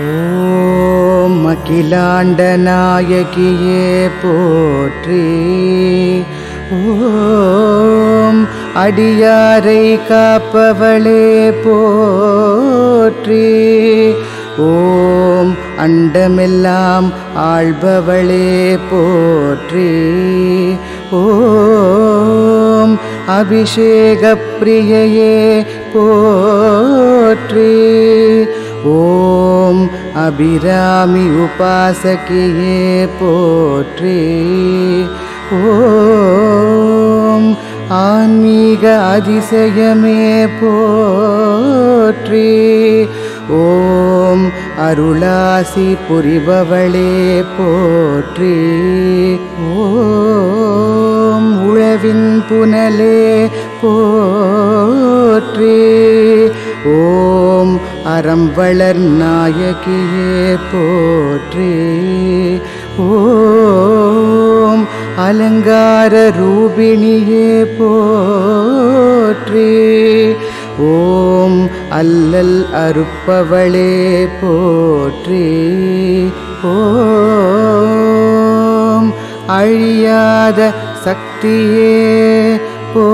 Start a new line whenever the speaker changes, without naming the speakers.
ஓம் அகிலாண்ட நாயகியே போற்றி. ஓம் அடியாரை காப்பவளே போற்றி. ஓம் அண்டமெல்லாம் ஆள்பவளே போற்றி. ஓம் அபிஷேக பிரியையே போற்றி. ஓம் அபிராமி உபாசகியே போற்றி. ஓம் ஆன்மீக அதிசயமே போற்றி. ஓம் அருளாசி புரிபவளே போற்றி. ஓம் உழவின் புனலே போற்றி. அறம் வளர் நாயகியே போற்றி. ஓம் அலங்கார ரூபிணியே போற்றி. ஓம் அல்லல் அறுப்பவளே போற்றி. ஓம் அழியாத சக்தியே போ